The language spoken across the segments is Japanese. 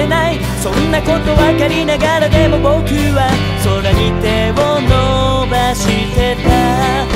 てない。そんなこと分かりながらでも僕は空に手を伸ばしてた。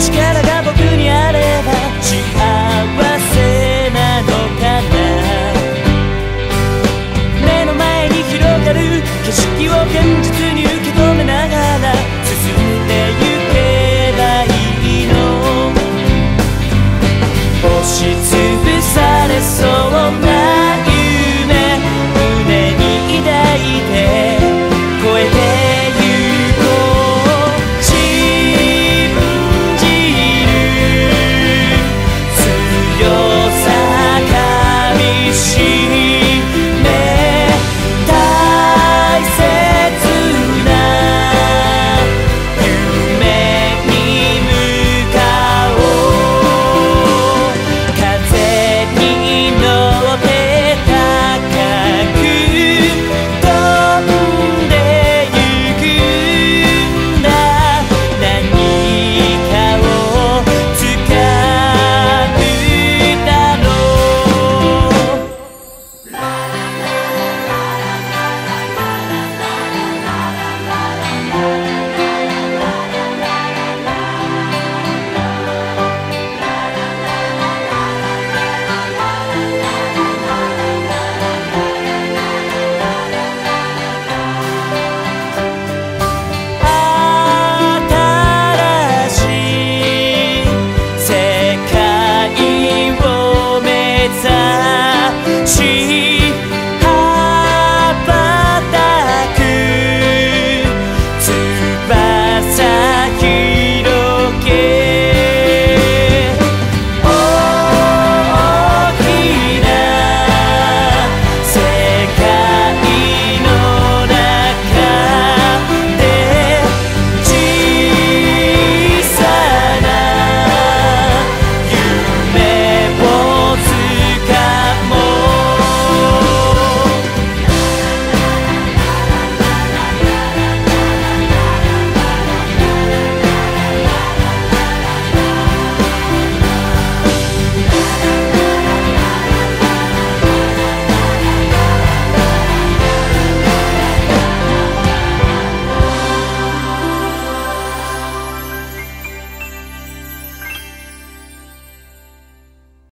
scared of